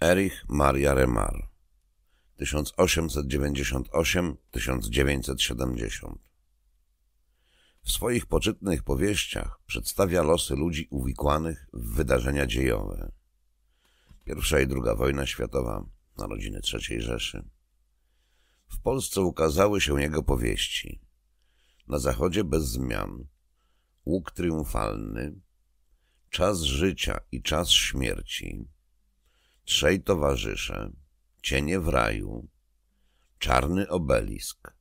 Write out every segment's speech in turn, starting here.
Erich Maria Remar 1898-1970 W swoich poczytnych powieściach przedstawia losy ludzi uwikłanych w wydarzenia dziejowe. Pierwsza i druga wojna światowa, narodziny III Rzeszy. W Polsce ukazały się jego powieści. Na zachodzie bez zmian, Łuk triumfalny, Czas życia i czas śmierci, Trzej towarzysze, Cienie w raju, Czarny obelisk.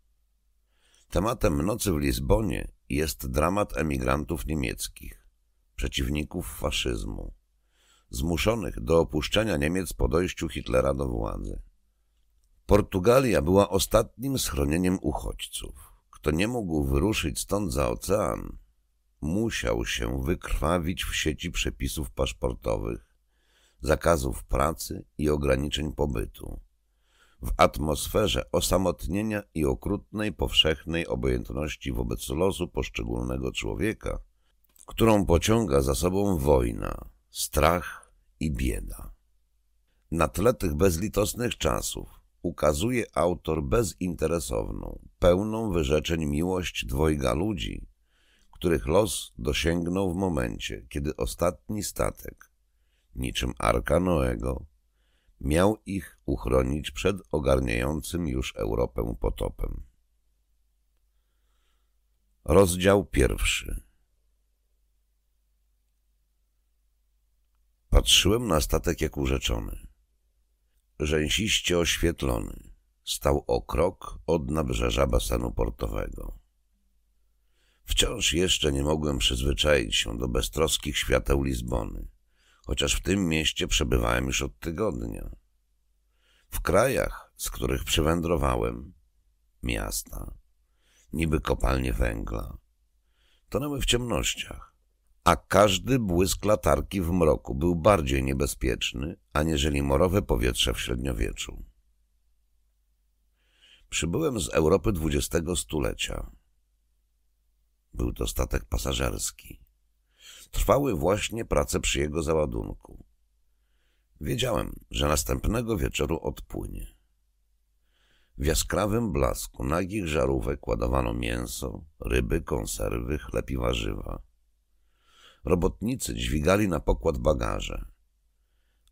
Tematem Nocy w Lizbonie jest dramat emigrantów niemieckich, przeciwników faszyzmu, zmuszonych do opuszczenia Niemiec po dojściu Hitlera do władzy. Portugalia była ostatnim schronieniem uchodźców. Kto nie mógł wyruszyć stąd za ocean, musiał się wykrwawić w sieci przepisów paszportowych, zakazów pracy i ograniczeń pobytu. W atmosferze osamotnienia i okrutnej powszechnej obojętności wobec losu poszczególnego człowieka, którą pociąga za sobą wojna, strach i bieda. Na tle tych bezlitosnych czasów ukazuje autor bezinteresowną, pełną wyrzeczeń miłość dwojga ludzi, których los dosięgnął w momencie, kiedy ostatni statek, niczym Arka Noego, miał ich uchronić przed ogarniającym już Europę potopem. Rozdział pierwszy Patrzyłem na statek jak urzeczony. Rzęsiście oświetlony, stał o krok od nabrzeża basenu portowego. Wciąż jeszcze nie mogłem przyzwyczaić się do beztroskich świateł Lizbony, chociaż w tym mieście przebywałem już od tygodnia. W krajach, z których przywędrowałem, miasta, niby kopalnie węgla, tonęły w ciemnościach, a każdy błysk latarki w mroku był bardziej niebezpieczny, aniżeli morowe powietrze w średniowieczu. Przybyłem z Europy dwudziestego stulecia. Był to statek pasażerski. Trwały właśnie prace przy jego załadunku. Wiedziałem, że następnego wieczoru odpłynie. W jaskrawym blasku nagich żarówek ładowano mięso, ryby, konserwy, chleb i warzywa. Robotnicy dźwigali na pokład bagaże,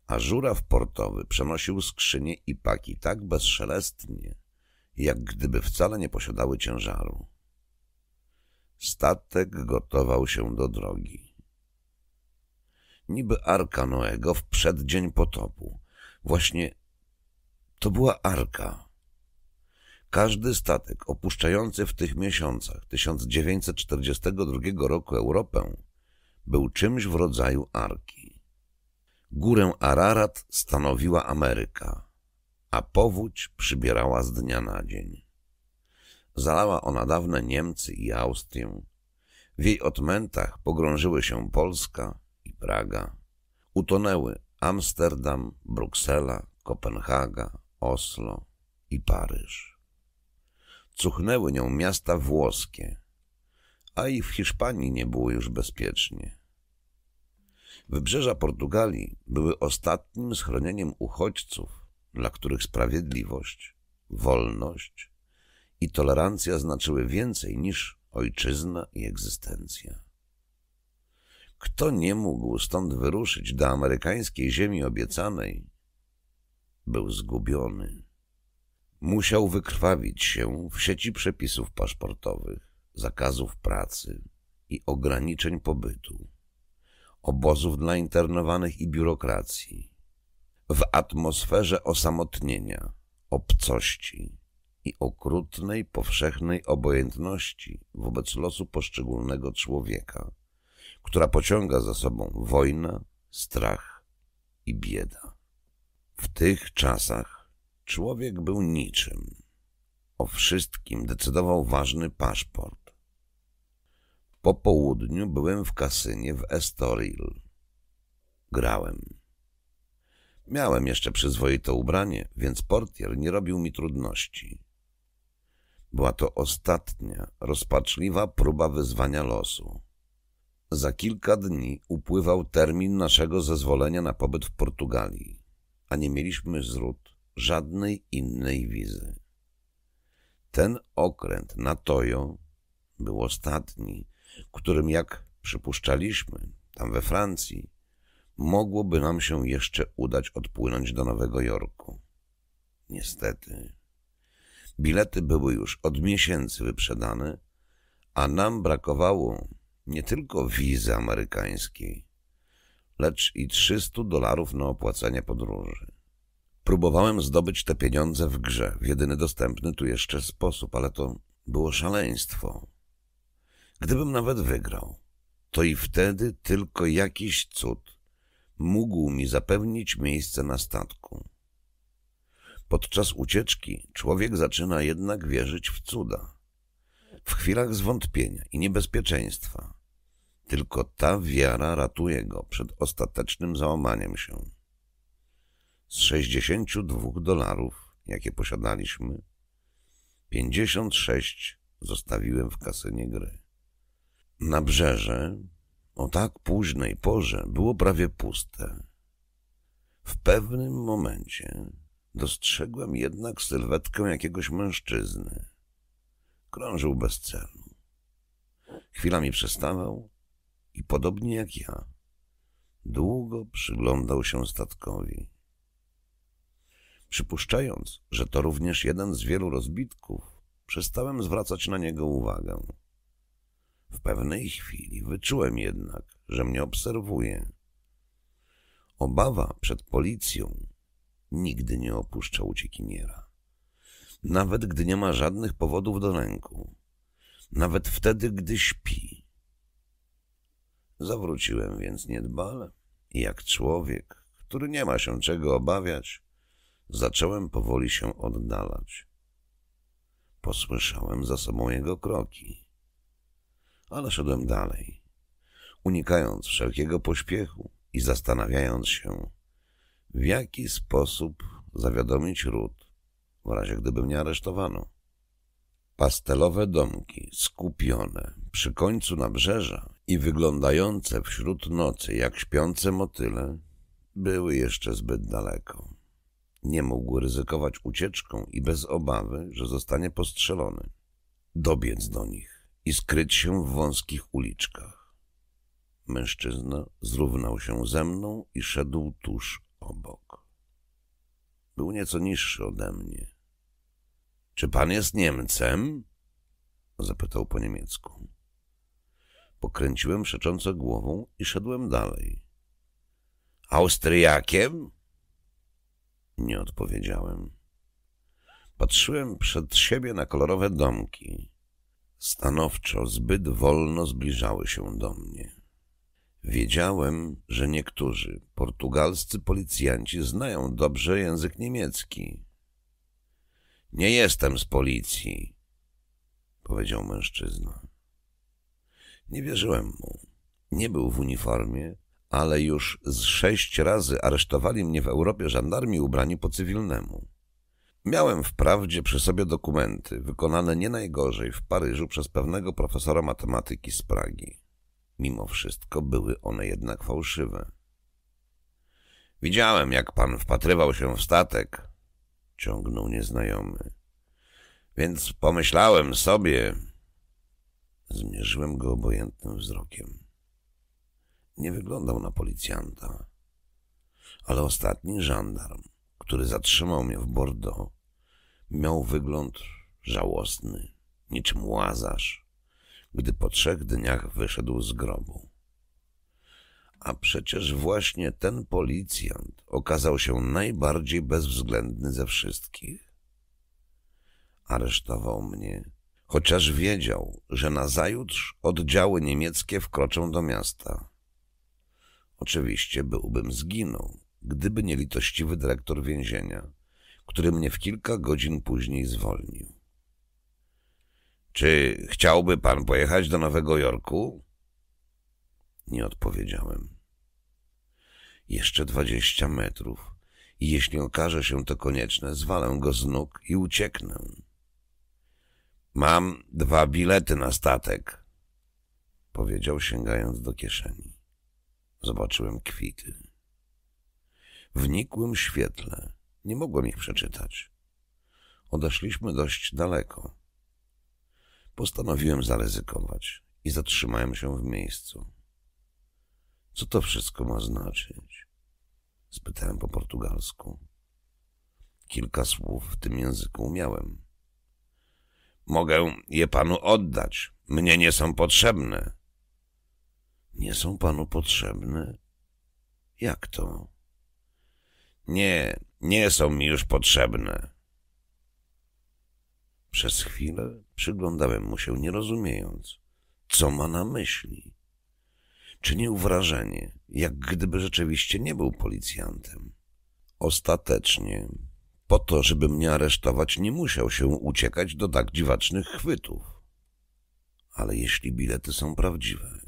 a żuraw portowy przenosił skrzynie i paki tak bezszelestnie, jak gdyby wcale nie posiadały ciężaru. Statek gotował się do drogi. Niby arka Noego w przeddzień potopu. Właśnie to była arka. Każdy statek opuszczający w tych miesiącach 1942 roku Europę był czymś w rodzaju arki. Górę Ararat stanowiła Ameryka, a powódź przybierała z dnia na dzień. Zalała ona dawne Niemcy i Austrię. W jej odmętach pogrążyły się Polska Praga. Utonęły Amsterdam, Bruksela, Kopenhaga, Oslo i Paryż. Cuchnęły nią miasta włoskie, a i w Hiszpanii nie było już bezpiecznie. Wybrzeża Portugalii były ostatnim schronieniem uchodźców, dla których sprawiedliwość, wolność i tolerancja znaczyły więcej niż ojczyzna i egzystencja. Kto nie mógł stąd wyruszyć do amerykańskiej ziemi obiecanej, był zgubiony. Musiał wykrwawić się w sieci przepisów paszportowych, zakazów pracy i ograniczeń pobytu, obozów dla internowanych i biurokracji, w atmosferze osamotnienia, obcości i okrutnej, powszechnej obojętności wobec losu poszczególnego człowieka, która pociąga za sobą wojna, strach i bieda. W tych czasach człowiek był niczym. O wszystkim decydował ważny paszport. Po południu byłem w kasynie w Estoril. Grałem. Miałem jeszcze przyzwoite ubranie, więc portier nie robił mi trudności. Była to ostatnia, rozpaczliwa próba wyzwania losu. Za kilka dni upływał termin naszego zezwolenia na pobyt w Portugalii. a nie mieliśmy zród żadnej innej wizy. Ten okręt na Tojo był ostatni, którym jak przypuszczaliśmy, tam we Francji, mogłoby nam się jeszcze udać odpłynąć do Nowego Jorku. Niestety, bilety były już od miesięcy wyprzedane, a nam brakowało nie tylko wizy amerykańskiej, lecz i 300 dolarów na opłacenie podróży. Próbowałem zdobyć te pieniądze w grze, w jedyny dostępny tu jeszcze sposób, ale to było szaleństwo. Gdybym nawet wygrał, to i wtedy tylko jakiś cud mógł mi zapewnić miejsce na statku. Podczas ucieczki człowiek zaczyna jednak wierzyć w cuda. W chwilach zwątpienia i niebezpieczeństwa tylko ta wiara ratuje go przed ostatecznym załamaniem się. Z 62 dolarów, jakie posiadaliśmy, 56 zostawiłem w kasynie gry. Nabrzeże o tak późnej porze było prawie puste. W pewnym momencie dostrzegłem jednak sylwetkę jakiegoś mężczyzny. Krążył bez celu. Chwilami przestawał i podobnie jak ja, długo przyglądał się statkowi. Przypuszczając, że to również jeden z wielu rozbitków, przestałem zwracać na niego uwagę. W pewnej chwili wyczułem jednak, że mnie obserwuje. Obawa przed policją nigdy nie opuszcza uciekiniera. Nawet gdy nie ma żadnych powodów do lęku. Nawet wtedy, gdy śpi. Zawróciłem więc niedbale i jak człowiek, który nie ma się czego obawiać, zacząłem powoli się oddalać. Posłyszałem za sobą jego kroki, ale szedłem dalej, unikając wszelkiego pośpiechu i zastanawiając się, w jaki sposób zawiadomić Ród, w razie gdyby mnie aresztowano. Pastelowe domki, skupione przy końcu nabrzeża i wyglądające wśród nocy jak śpiące motyle, były jeszcze zbyt daleko. Nie mógł ryzykować ucieczką i bez obawy, że zostanie postrzelony. Dobiec do nich i skryć się w wąskich uliczkach. Mężczyzna zrównał się ze mną i szedł tuż obok. Był nieco niższy ode mnie. Czy pan jest Niemcem? Zapytał po niemiecku. Pokręciłem przecząco głową i szedłem dalej. Austriakiem? Nie odpowiedziałem. Patrzyłem przed siebie na kolorowe domki. Stanowczo zbyt wolno zbliżały się do mnie. Wiedziałem, że niektórzy portugalscy policjanci znają dobrze język niemiecki. Nie jestem z policji, powiedział mężczyzna. Nie wierzyłem mu. Nie był w uniformie, ale już z sześć razy aresztowali mnie w Europie żandarmi ubrani po cywilnemu. Miałem wprawdzie przy sobie dokumenty, wykonane nie najgorzej w Paryżu przez pewnego profesora matematyki z Pragi. Mimo wszystko były one jednak fałszywe. Widziałem, jak pan wpatrywał się w statek, ciągnął nieznajomy. Więc pomyślałem sobie... Zmierzyłem go obojętnym wzrokiem. Nie wyglądał na policjanta, ale ostatni żandarm, który zatrzymał mnie w Bordeaux, miał wygląd żałosny, niczym łazarz, gdy po trzech dniach wyszedł z grobu. A przecież właśnie ten policjant okazał się najbardziej bezwzględny ze wszystkich. Aresztował mnie, chociaż wiedział, że nazajutrz oddziały niemieckie wkroczą do miasta. Oczywiście byłbym zginął, gdyby nie litościwy dyrektor więzienia, który mnie w kilka godzin później zwolnił. Czy chciałby pan pojechać do Nowego Jorku? Nie odpowiedziałem. Jeszcze dwadzieścia metrów i jeśli okaże się to konieczne, zwalę go z nóg i ucieknę. Mam dwa bilety na statek, powiedział sięgając do kieszeni. Zobaczyłem kwity. W nikłym świetle nie mogłem ich przeczytać. Odeszliśmy dość daleko. Postanowiłem zaryzykować i zatrzymałem się w miejscu. Co to wszystko ma znaczyć? Spytałem po portugalsku. Kilka słów w tym języku umiałem. Mogę je panu oddać. Mnie nie są potrzebne. Nie są panu potrzebne? Jak to? Nie, nie są mi już potrzebne. Przez chwilę przyglądałem mu się, nie rozumiejąc, co ma na myśli. Czynił wrażenie, jak gdyby rzeczywiście nie był policjantem. Ostatecznie, po to, żeby mnie aresztować, nie musiał się uciekać do tak dziwacznych chwytów. Ale jeśli bilety są prawdziwe,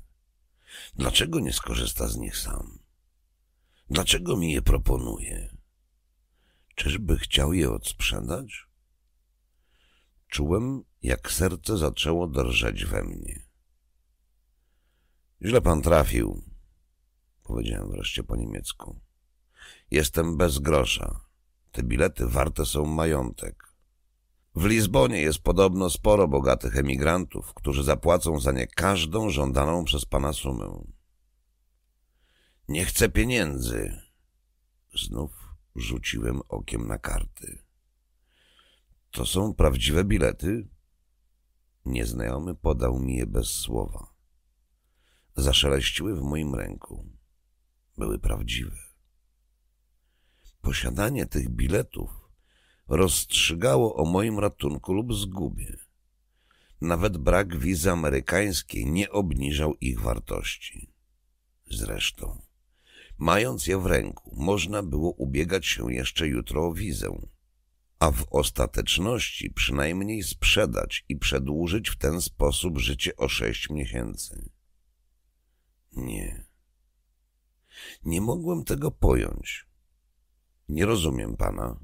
dlaczego nie skorzysta z nich sam? Dlaczego mi je proponuje? Czyżby chciał je odsprzedać? Czułem, jak serce zaczęło drżeć we mnie. Źle pan trafił, powiedziałem wreszcie po niemiecku. Jestem bez grosza. Te bilety warte są majątek. W Lizbonie jest podobno sporo bogatych emigrantów, którzy zapłacą za nie każdą żądaną przez pana sumę. Nie chcę pieniędzy. Znów rzuciłem okiem na karty. To są prawdziwe bilety? Nieznajomy podał mi je bez słowa. Zaszeleściły w moim ręku. Były prawdziwe. Posiadanie tych biletów rozstrzygało o moim ratunku lub zgubie. Nawet brak wizy amerykańskiej nie obniżał ich wartości. Zresztą, mając je w ręku, można było ubiegać się jeszcze jutro o wizę a w ostateczności przynajmniej sprzedać i przedłużyć w ten sposób życie o sześć miesięcy. Nie. Nie mogłem tego pojąć. Nie rozumiem pana,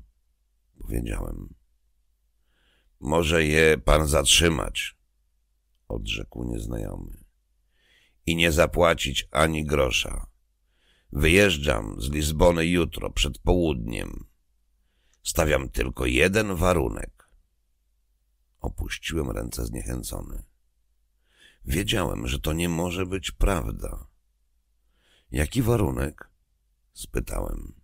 powiedziałem. Może je pan zatrzymać, odrzekł nieznajomy. I nie zapłacić ani grosza. Wyjeżdżam z Lizbony jutro przed południem. Stawiam tylko jeden warunek. Opuściłem ręce zniechęcony. Wiedziałem, że to nie może być prawda. Jaki warunek? spytałem.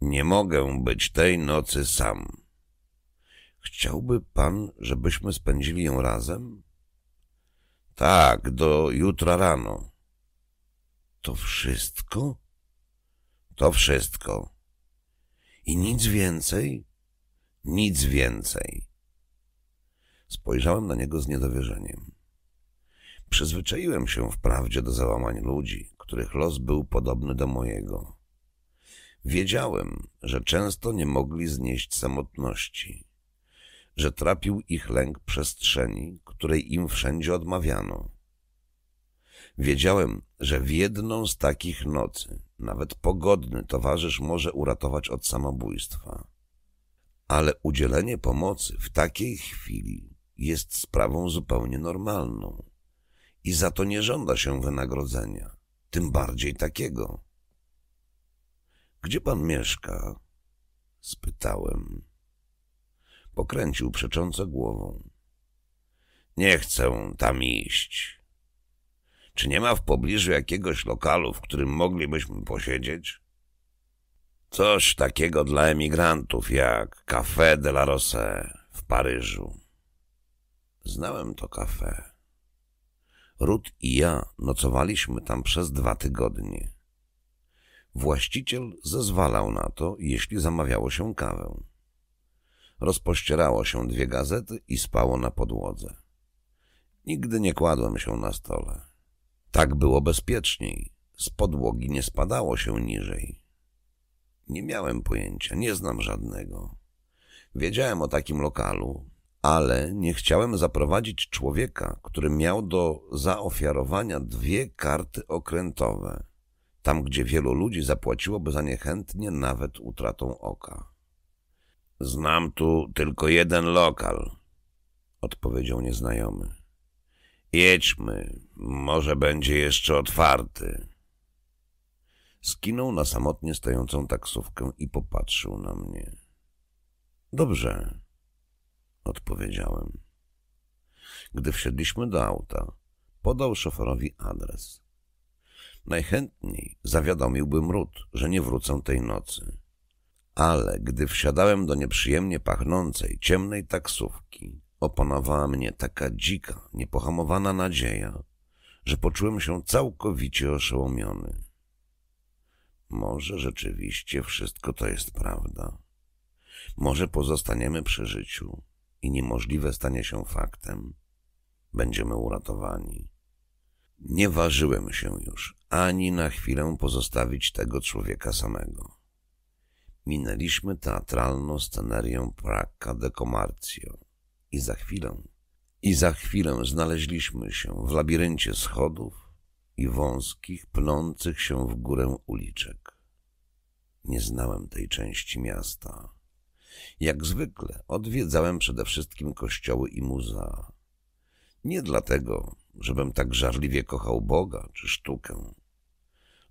Nie mogę być tej nocy sam. Chciałby pan, żebyśmy spędzili ją razem? Tak, do jutra rano. To wszystko? To wszystko. I nic więcej? Nic więcej. Spojrzałem na niego z niedowierzeniem. Przyzwyczaiłem się wprawdzie do załamań ludzi, których los był podobny do mojego. Wiedziałem, że często nie mogli znieść samotności, że trapił ich lęk przestrzeni, której im wszędzie odmawiano. Wiedziałem, że w jedną z takich nocy nawet pogodny towarzysz może uratować od samobójstwa. Ale udzielenie pomocy w takiej chwili jest sprawą zupełnie normalną i za to nie żąda się wynagrodzenia, tym bardziej takiego. Gdzie pan mieszka? spytałem. Pokręcił przecząco głową. Nie chcę tam iść. Czy nie ma w pobliżu jakiegoś lokalu, w którym moglibyśmy posiedzieć? Coś takiego dla emigrantów jak Café de la Rose w Paryżu. Znałem to kafe. Ruth i ja nocowaliśmy tam przez dwa tygodnie. Właściciel zezwalał na to, jeśli zamawiało się kawę. Rozpościerało się dwie gazety i spało na podłodze. Nigdy nie kładłem się na stole. Tak było bezpieczniej. Z podłogi nie spadało się niżej. Nie miałem pojęcia, nie znam żadnego. Wiedziałem o takim lokalu, ale nie chciałem zaprowadzić człowieka, który miał do zaofiarowania dwie karty okrętowe, tam gdzie wielu ludzi zapłaciłoby za nie chętnie nawet utratą oka. Znam tu tylko jeden lokal, odpowiedział nieznajomy. Jedźmy, może będzie jeszcze otwarty. Skinął na samotnie stojącą taksówkę i popatrzył na mnie. Dobrze, odpowiedziałem. Gdy wsiedliśmy do auta, podał szoferowi adres. Najchętniej zawiadomiłbym Ród, że nie wrócę tej nocy. Ale gdy wsiadałem do nieprzyjemnie pachnącej, ciemnej taksówki, opanowała mnie taka dzika, niepohamowana nadzieja, że poczułem się całkowicie oszołomiony. Może rzeczywiście wszystko to jest prawda. Może pozostaniemy przy życiu i niemożliwe stanie się faktem. Będziemy uratowani. Nie ważyłem się już ani na chwilę pozostawić tego człowieka samego. Minęliśmy teatralną scenerię Praca de Comarcio i za chwilę, i za chwilę znaleźliśmy się w labiryncie schodów i wąskich, pnących się w górę uliczek. Nie znałem tej części miasta. Jak zwykle odwiedzałem przede wszystkim kościoły i muzea. Nie dlatego, żebym tak żarliwie kochał Boga czy sztukę,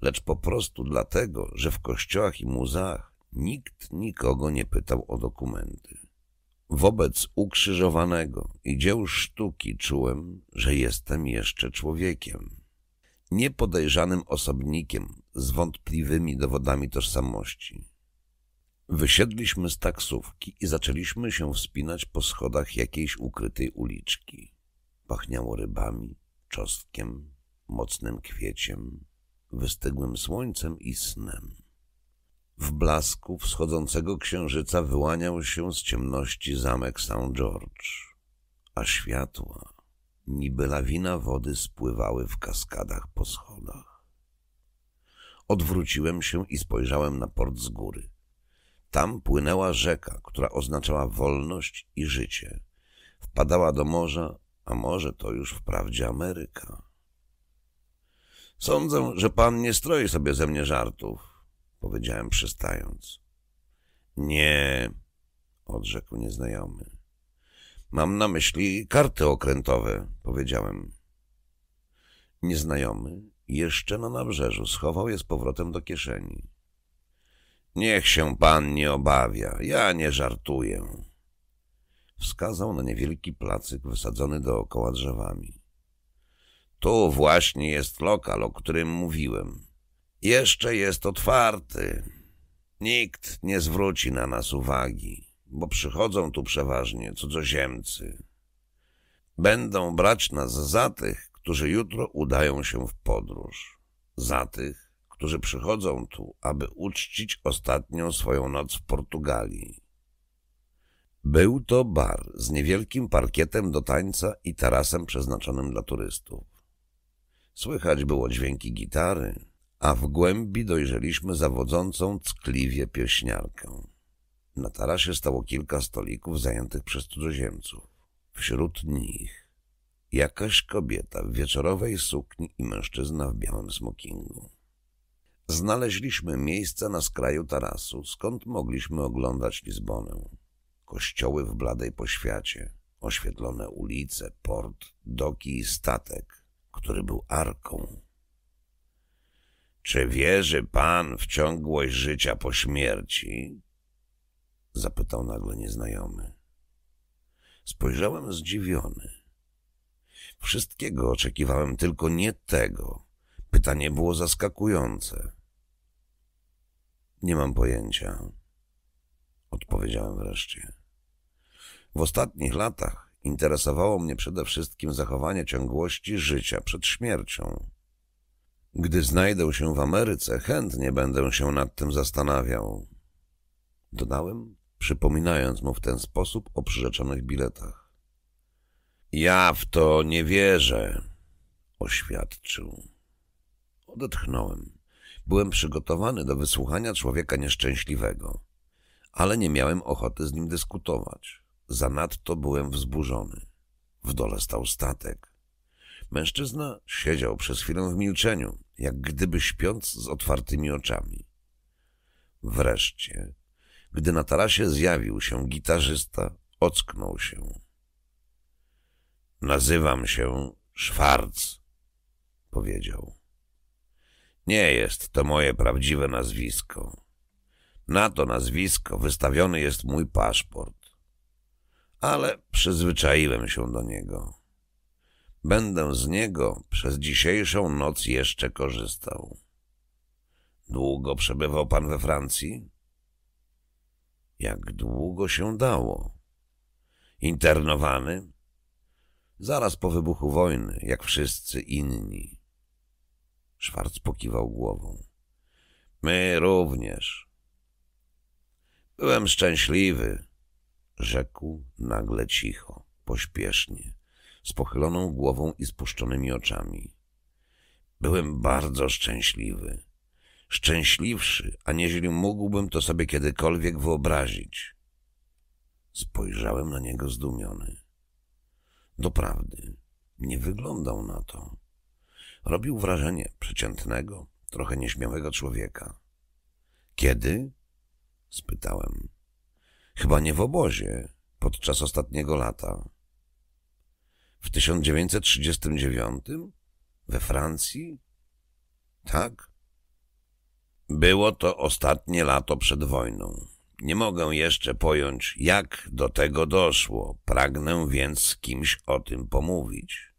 lecz po prostu dlatego, że w kościołach i muzeach nikt nikogo nie pytał o dokumenty. Wobec ukrzyżowanego i dzieł sztuki czułem, że jestem jeszcze człowiekiem, niepodejrzanym osobnikiem z wątpliwymi dowodami tożsamości. Wysiedliśmy z taksówki i zaczęliśmy się wspinać po schodach jakiejś ukrytej uliczki. Pachniało rybami, czosnkiem, mocnym kwieciem, wystygłym słońcem i snem. W blasku wschodzącego księżyca wyłaniał się z ciemności zamek St. George, a światła, niby lawina wody, spływały w kaskadach po schodach. Odwróciłem się i spojrzałem na port z góry. Tam płynęła rzeka, która oznaczała wolność i życie. Wpadała do morza, a może to już wprawdzie Ameryka. Sądzę, że pan nie stroi sobie ze mnie żartów, powiedziałem przystając. Nie, odrzekł nieznajomy. Mam na myśli karty okrętowe, powiedziałem. Nieznajomy jeszcze na nabrzeżu schował je z powrotem do kieszeni. Niech się pan nie obawia, ja nie żartuję. Wskazał na niewielki placyk wysadzony dookoła drzewami. Tu właśnie jest lokal, o którym mówiłem. Jeszcze jest otwarty. Nikt nie zwróci na nas uwagi, bo przychodzą tu przeważnie cudzoziemcy. Będą brać nas za tych, którzy jutro udają się w podróż. Za tych, którzy przychodzą tu, aby uczcić ostatnią swoją noc w Portugalii. Był to bar z niewielkim parkietem do tańca i tarasem przeznaczonym dla turystów. Słychać było dźwięki gitary, a w głębi dojrzeliśmy zawodzącą ckliwie pieśniarkę. Na tarasie stało kilka stolików zajętych przez cudzoziemców. Wśród nich jakaś kobieta w wieczorowej sukni i mężczyzna w białym smokingu. Znaleźliśmy miejsce na skraju tarasu, skąd mogliśmy oglądać Lizbonę. Kościoły w bladej poświacie, oświetlone ulice, port, doki i statek, który był arką. Czy wierzy pan w ciągłość życia po śmierci? Zapytał nagle nieznajomy. Spojrzałem zdziwiony. Wszystkiego oczekiwałem, tylko nie tego. Pytanie było zaskakujące. Nie mam pojęcia, odpowiedziałem wreszcie. W ostatnich latach interesowało mnie przede wszystkim zachowanie ciągłości życia przed śmiercią. Gdy znajdę się w Ameryce, chętnie będę się nad tym zastanawiał. Dodałem, przypominając mu w ten sposób o przyrzeczonych biletach. Ja w to nie wierzę, oświadczył. Odetchnąłem. Byłem przygotowany do wysłuchania człowieka nieszczęśliwego, ale nie miałem ochoty z nim dyskutować. Zanadto byłem wzburzony. W dole stał statek. Mężczyzna siedział przez chwilę w milczeniu, jak gdyby śpiąc z otwartymi oczami. Wreszcie, gdy na tarasie zjawił się gitarzysta, ocknął się. Nazywam się Szwarc, powiedział. Nie jest to moje prawdziwe nazwisko. Na to nazwisko wystawiony jest mój paszport. Ale przyzwyczaiłem się do niego. Będę z niego przez dzisiejszą noc jeszcze korzystał. Długo przebywał pan we Francji? Jak długo się dało? Internowany? Zaraz po wybuchu wojny, jak wszyscy inni. Szwarc pokiwał głową. My również. Byłem szczęśliwy, rzekł nagle cicho, pośpiesznie, z pochyloną głową i spuszczonymi oczami. Byłem bardzo szczęśliwy. Szczęśliwszy, aniżeli mógłbym to sobie kiedykolwiek wyobrazić. Spojrzałem na niego zdumiony. Doprawdy, nie wyglądał na to. Robił wrażenie przeciętnego, trochę nieśmiałego człowieka. Kiedy? spytałem. Chyba nie w obozie, podczas ostatniego lata. W 1939? We Francji? Tak? Było to ostatnie lato przed wojną. Nie mogę jeszcze pojąć, jak do tego doszło. Pragnę więc z kimś o tym pomówić.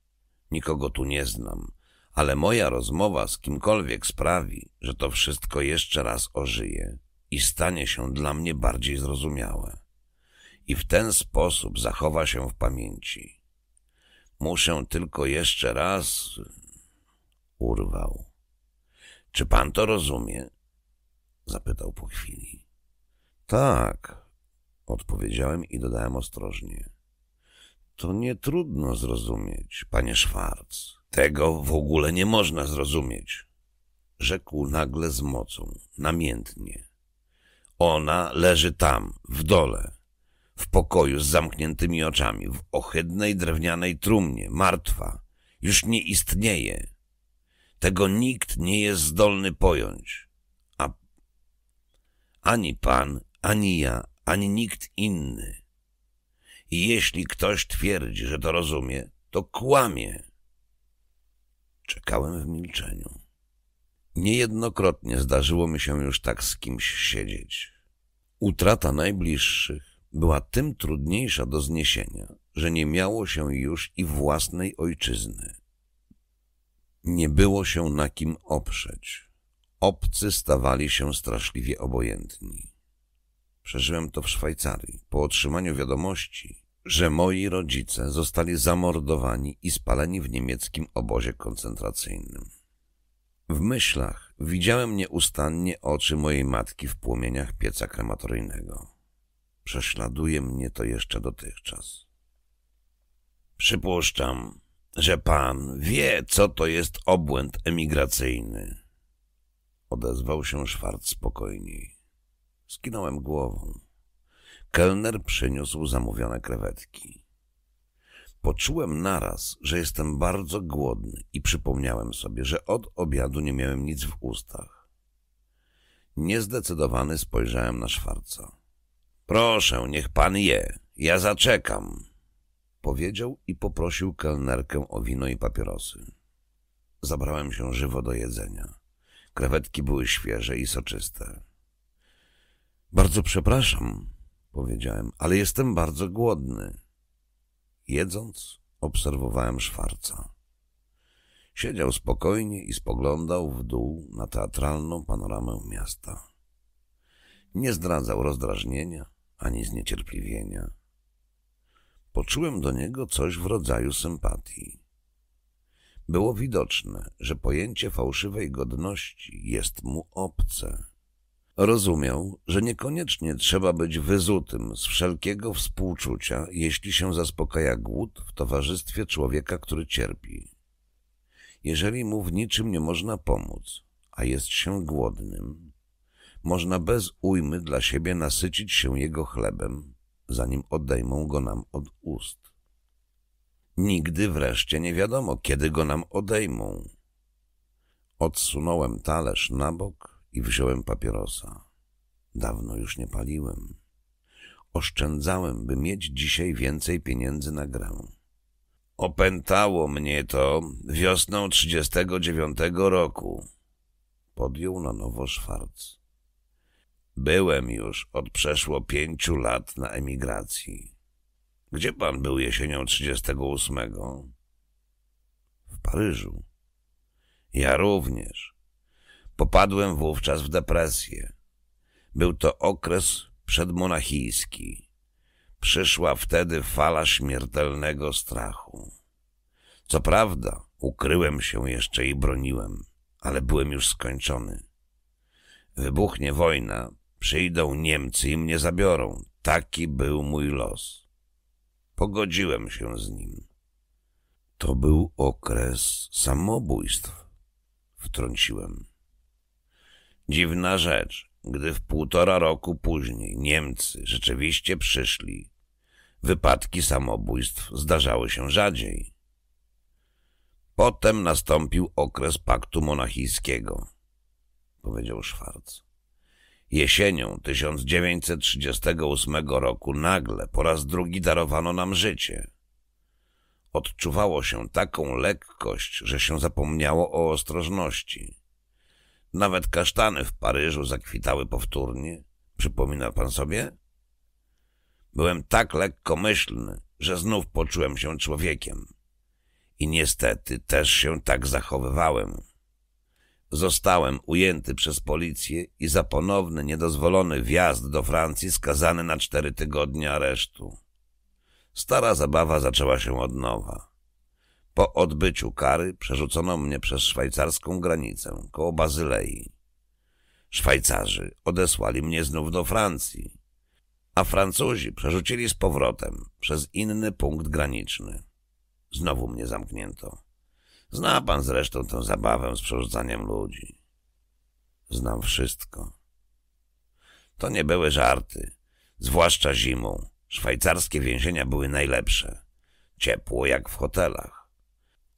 Nikogo tu nie znam, ale moja rozmowa z kimkolwiek sprawi, że to wszystko jeszcze raz ożyje i stanie się dla mnie bardziej zrozumiałe. I w ten sposób zachowa się w pamięci. Muszę tylko jeszcze raz... Urwał. Czy pan to rozumie? Zapytał po chwili. Tak, odpowiedziałem i dodałem ostrożnie. To nie trudno zrozumieć, panie Schwarz. Tego w ogóle nie można zrozumieć, rzekł nagle z mocą, namiętnie. Ona leży tam, w dole, w pokoju z zamkniętymi oczami, w ohydnej drewnianej trumnie, martwa, już nie istnieje. Tego nikt nie jest zdolny pojąć. A ani pan, ani ja, ani nikt inny. I jeśli ktoś twierdzi, że to rozumie, to kłamie. Czekałem w milczeniu. Niejednokrotnie zdarzyło mi się już tak z kimś siedzieć. Utrata najbliższych była tym trudniejsza do zniesienia, że nie miało się już i własnej ojczyzny. Nie było się na kim oprzeć. Obcy stawali się straszliwie obojętni. Przeżyłem to w Szwajcarii, po otrzymaniu wiadomości, że moi rodzice zostali zamordowani i spaleni w niemieckim obozie koncentracyjnym. W myślach widziałem nieustannie oczy mojej matki w płomieniach pieca krematoryjnego. Prześladuje mnie to jeszcze dotychczas. Przypuszczam, że pan wie, co to jest obłęd emigracyjny. Odezwał się Szwarc spokojniej. Skinąłem głową. Kelner przyniósł zamówione krewetki. Poczułem naraz, że jestem bardzo głodny i przypomniałem sobie, że od obiadu nie miałem nic w ustach. Niezdecydowany spojrzałem na Szwarca. Proszę, niech pan je, ja zaczekam, powiedział i poprosił kelnerkę o wino i papierosy. Zabrałem się żywo do jedzenia. Krewetki były świeże i soczyste. Bardzo przepraszam, powiedziałem, ale jestem bardzo głodny. Jedząc, obserwowałem Szwarca. Siedział spokojnie i spoglądał w dół na teatralną panoramę miasta. Nie zdradzał rozdrażnienia ani zniecierpliwienia. Poczułem do niego coś w rodzaju sympatii. Było widoczne, że pojęcie fałszywej godności jest mu obce. Rozumiał, że niekoniecznie trzeba być wyzutym z wszelkiego współczucia, jeśli się zaspokaja głód w towarzystwie człowieka, który cierpi. Jeżeli mu w niczym nie można pomóc, a jest się głodnym, można bez ujmy dla siebie nasycić się jego chlebem, zanim odejmą go nam od ust. Nigdy wreszcie nie wiadomo, kiedy go nam odejmą. Odsunąłem talerz na bok i wziąłem papierosa. Dawno już nie paliłem. Oszczędzałem, by mieć dzisiaj więcej pieniędzy na grę. Opętało mnie to wiosną trzydziestego dziewiątego roku. podjął na nowo Szwarc. Byłem już od przeszło pięciu lat na emigracji. Gdzie pan był jesienią 38? W Paryżu. Ja również. Popadłem wówczas w depresję. Był to okres przedmonachijski. Przyszła wtedy fala śmiertelnego strachu. Co prawda, ukryłem się jeszcze i broniłem, ale byłem już skończony. Wybuchnie wojna, przyjdą Niemcy i mnie zabiorą. Taki był mój los. Pogodziłem się z nim. To był okres samobójstw, wtrąciłem. Dziwna rzecz, gdy w półtora roku później Niemcy rzeczywiście przyszli, wypadki samobójstw zdarzały się rzadziej. Potem nastąpił okres paktu monachijskiego, powiedział Schwarz. Jesienią 1938 roku nagle po raz drugi darowano nam życie. Odczuwało się taką lekkość, że się zapomniało o ostrożności. Nawet kasztany w Paryżu zakwitały powtórnie. Przypomina pan sobie? Byłem tak lekkomyślny, że znów poczułem się człowiekiem. I niestety też się tak zachowywałem. Zostałem ujęty przez policję i za ponowny, niedozwolony wjazd do Francji skazany na cztery tygodnie aresztu. Stara zabawa zaczęła się od nowa. Po odbyciu kary przerzucono mnie przez szwajcarską granicę koło Bazylei. Szwajcarzy odesłali mnie znów do Francji, a Francuzi przerzucili z powrotem przez inny punkt graniczny. Znowu mnie zamknięto. Zna pan zresztą tę zabawę z przerzucaniem ludzi. Znam wszystko. To nie były żarty, zwłaszcza zimą. Szwajcarskie więzienia były najlepsze. Ciepło jak w hotelach.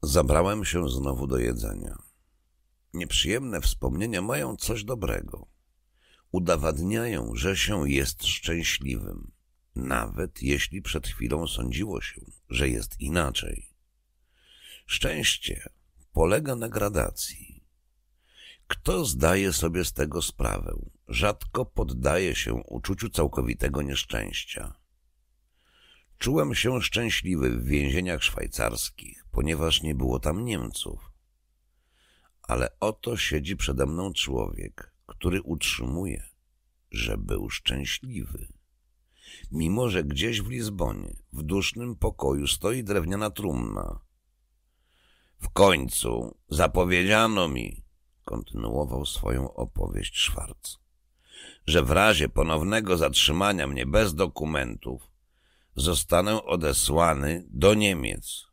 Zabrałem się znowu do jedzenia. Nieprzyjemne wspomnienia mają coś dobrego. Udowadniają, że się jest szczęśliwym, nawet jeśli przed chwilą sądziło się, że jest inaczej. Szczęście polega na gradacji. Kto zdaje sobie z tego sprawę, rzadko poddaje się uczuciu całkowitego nieszczęścia. Czułem się szczęśliwy w więzieniach szwajcarskich, ponieważ nie było tam Niemców. Ale oto siedzi przede mną człowiek, który utrzymuje, że był szczęśliwy. Mimo, że gdzieś w Lizbonie, w dusznym pokoju stoi drewniana trumna. W końcu zapowiedziano mi, kontynuował swoją opowieść Szwarc, że w razie ponownego zatrzymania mnie bez dokumentów zostanę odesłany do Niemiec.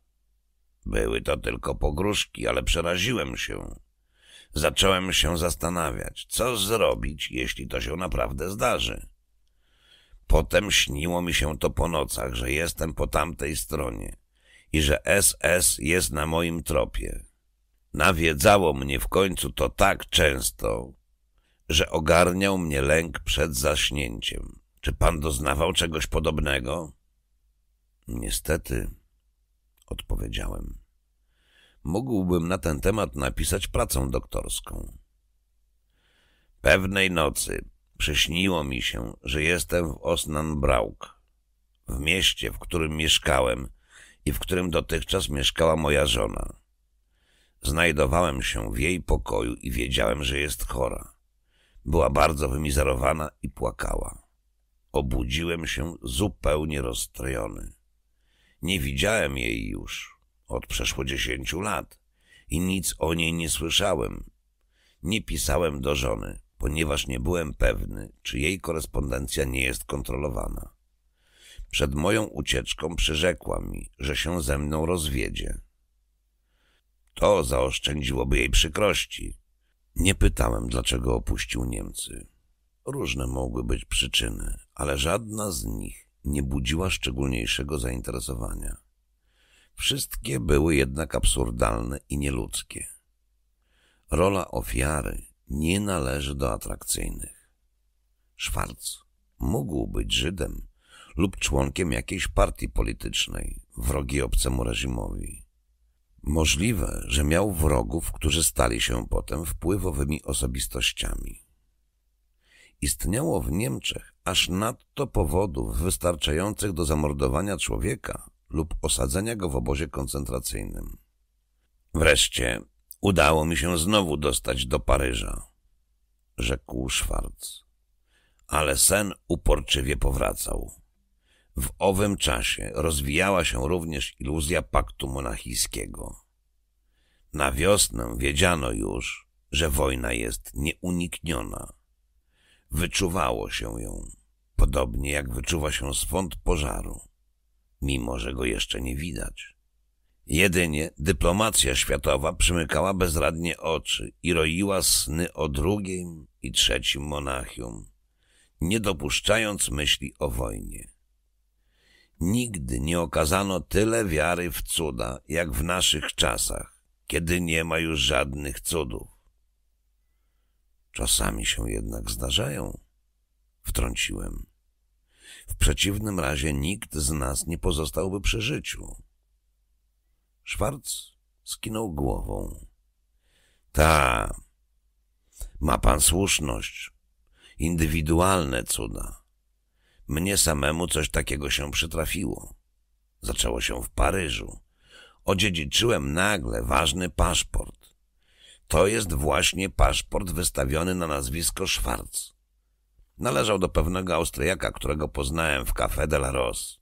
Były to tylko pogróżki, ale przeraziłem się. Zacząłem się zastanawiać, co zrobić, jeśli to się naprawdę zdarzy. Potem śniło mi się to po nocach, że jestem po tamtej stronie i że SS jest na moim tropie. Nawiedzało mnie w końcu to tak często, że ogarniał mnie lęk przed zaśnięciem. Czy pan doznawał czegoś podobnego? Niestety, odpowiedziałem. Mógłbym na ten temat napisać pracę doktorską. Pewnej nocy przyśniło mi się, że jestem w Osnabrück, w mieście, w którym mieszkałem i w którym dotychczas mieszkała moja żona. Znajdowałem się w jej pokoju i wiedziałem, że jest chora. Była bardzo wymizerowana i płakała. Obudziłem się zupełnie rozstrojony. Nie widziałem jej już od przeszło dziesięciu lat i nic o niej nie słyszałem. Nie pisałem do żony, ponieważ nie byłem pewny, czy jej korespondencja nie jest kontrolowana. Przed moją ucieczką przyrzekła mi, że się ze mną rozwiedzie. To zaoszczędziłoby jej przykrości. Nie pytałem, dlaczego opuścił Niemcy. Różne mogły być przyczyny, ale żadna z nich nie budziła szczególniejszego zainteresowania. Wszystkie były jednak absurdalne i nieludzkie. Rola ofiary nie należy do atrakcyjnych. Szwarc mógł być Żydem lub członkiem jakiejś partii politycznej, wrogi obcemu reżimowi. Możliwe, że miał wrogów, którzy stali się potem wpływowymi osobistościami. Istniało w Niemczech aż nadto powodów wystarczających do zamordowania człowieka lub osadzenia go w obozie koncentracyjnym. Wreszcie udało mi się znowu dostać do Paryża, rzekł Schwarz. Ale sen uporczywie powracał. W owym czasie rozwijała się również iluzja paktu monachijskiego. Na wiosnę wiedziano już, że wojna jest nieunikniona. Wyczuwało się ją, podobnie jak wyczuwa się swąd pożaru, mimo że go jeszcze nie widać. Jedynie dyplomacja światowa przymykała bezradnie oczy i roiła sny o drugim i trzecim Monachium, nie dopuszczając myśli o wojnie. Nigdy nie okazano tyle wiary w cuda, jak w naszych czasach, kiedy nie ma już żadnych cudów. Czasami się jednak zdarzają, wtrąciłem. W przeciwnym razie nikt z nas nie pozostałby przy życiu. Szwarc skinął głową. Ta, ma pan słuszność. Indywidualne cuda. Mnie samemu coś takiego się przytrafiło. Zaczęło się w Paryżu. Odziedziczyłem nagle ważny paszport. To jest właśnie paszport wystawiony na nazwisko Schwarz. Należał do pewnego Austriaka, którego poznałem w Café de la Rose.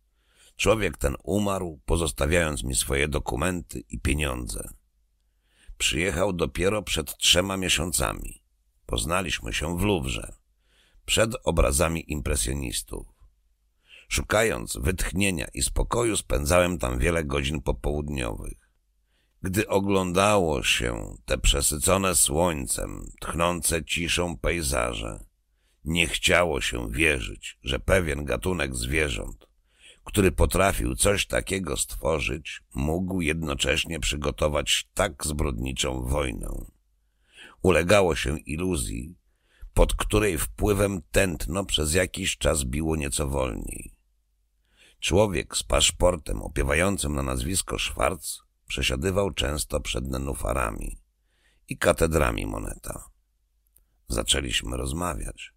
Człowiek ten umarł, pozostawiając mi swoje dokumenty i pieniądze. Przyjechał dopiero przed trzema miesiącami. Poznaliśmy się w Louvre, przed obrazami impresjonistów. Szukając wytchnienia i spokoju spędzałem tam wiele godzin popołudniowych. Gdy oglądało się te przesycone słońcem, tchnące ciszą pejzaże, nie chciało się wierzyć, że pewien gatunek zwierząt, który potrafił coś takiego stworzyć, mógł jednocześnie przygotować tak zbrodniczą wojnę. Ulegało się iluzji, pod której wpływem tętno przez jakiś czas biło nieco wolniej. Człowiek z paszportem opiewającym na nazwisko Schwarz przesiadywał często przed nenufarami i katedrami Moneta. Zaczęliśmy rozmawiać.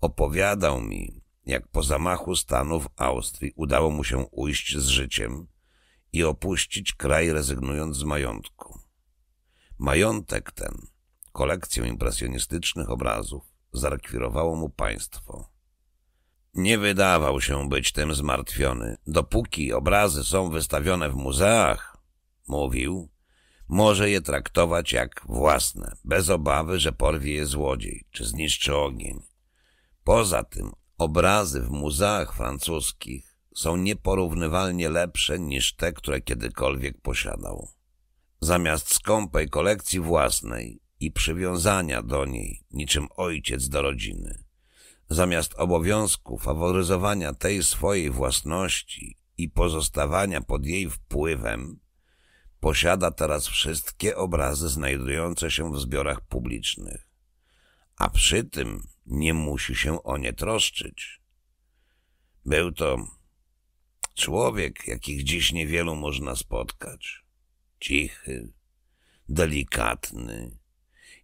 Opowiadał mi, jak po zamachu stanu w Austrii udało mu się ujść z życiem i opuścić kraj rezygnując z majątku. Majątek ten, kolekcję impresjonistycznych obrazów, zarekwirowało mu państwo. Nie wydawał się być tym zmartwiony. Dopóki obrazy są wystawione w muzeach, mówił, może je traktować jak własne, bez obawy, że porwie je złodziej, czy zniszczy ogień. Poza tym obrazy w muzeach francuskich są nieporównywalnie lepsze niż te, które kiedykolwiek posiadał. Zamiast skąpej kolekcji własnej i przywiązania do niej, niczym ojciec do rodziny, zamiast obowiązku faworyzowania tej swojej własności i pozostawania pod jej wpływem, posiada teraz wszystkie obrazy znajdujące się w zbiorach publicznych, a przy tym nie musi się o nie troszczyć. Był to człowiek, jakich dziś niewielu można spotkać. Cichy, delikatny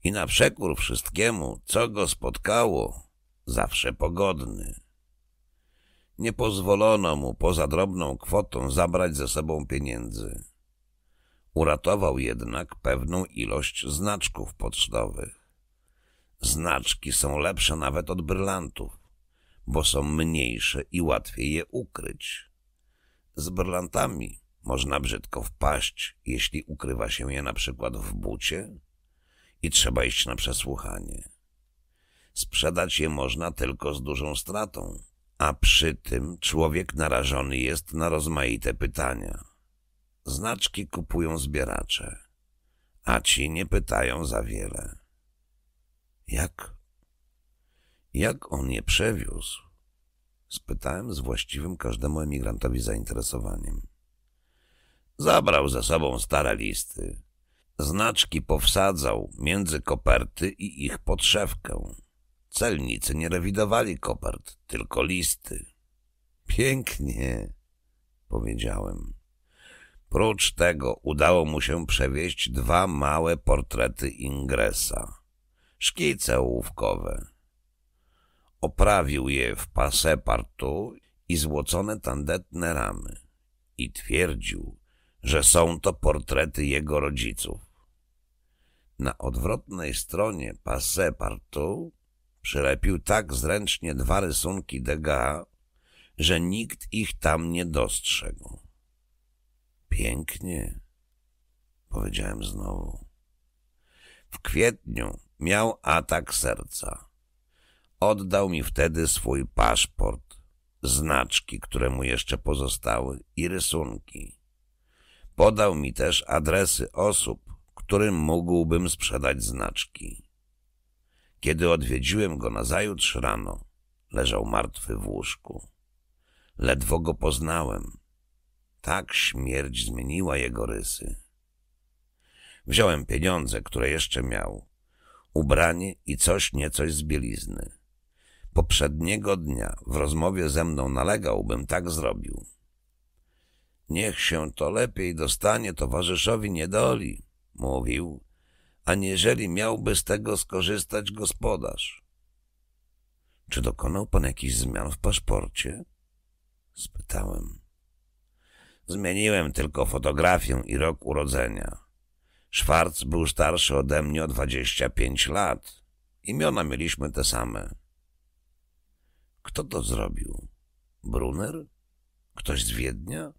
i na przekór wszystkiemu, co go spotkało, zawsze pogodny. Nie pozwolono mu poza drobną kwotą zabrać ze sobą pieniędzy. Uratował jednak pewną ilość znaczków pocztowych. Znaczki są lepsze nawet od brylantów, bo są mniejsze i łatwiej je ukryć. Z brylantami można brzydko wpaść, jeśli ukrywa się je na przykład w bucie i trzeba iść na przesłuchanie. Sprzedać je można tylko z dużą stratą, a przy tym człowiek narażony jest na rozmaite pytania. Znaczki kupują zbieracze, a ci nie pytają za wiele. Jak? Jak on je przewiózł? Spytałem z właściwym każdemu emigrantowi zainteresowaniem. Zabrał ze sobą stare listy. Znaczki powsadzał między koperty i ich podszewkę. Celnicy nie rewidowali kopert, tylko listy. Pięknie, powiedziałem. Prócz tego udało mu się przewieźć dwa małe portrety Ingresa, szkice ołówkowe. Oprawił je w pasepartu i złocone tandetne ramy i twierdził, że są to portrety jego rodziców. Na odwrotnej stronie pasepartu przylepił tak zręcznie dwa rysunki Degas, że nikt ich tam nie dostrzegł. Pięknie, powiedziałem znowu. W kwietniu miał atak serca. Oddał mi wtedy swój paszport, znaczki, które mu jeszcze pozostały i rysunki. Podał mi też adresy osób, którym mógłbym sprzedać znaczki. Kiedy odwiedziłem go nazajutrz rano, leżał martwy w łóżku. Ledwo go poznałem. Tak śmierć zmieniła jego rysy. Wziąłem pieniądze, które jeszcze miał, ubranie i coś niecoś z bielizny. Poprzedniego dnia w rozmowie ze mną nalegał, bym tak zrobił. Niech się to lepiej dostanie towarzyszowi niedoli, mówił, aniżeli miałby z tego skorzystać gospodarz. Czy dokonał pan jakichś zmian w paszporcie? Spytałem. Zmieniłem tylko fotografię i rok urodzenia. Szwarc był starszy ode mnie o dwadzieścia pięć lat. Imiona mieliśmy te same. Kto to zrobił? Brunner? Ktoś z Wiednia?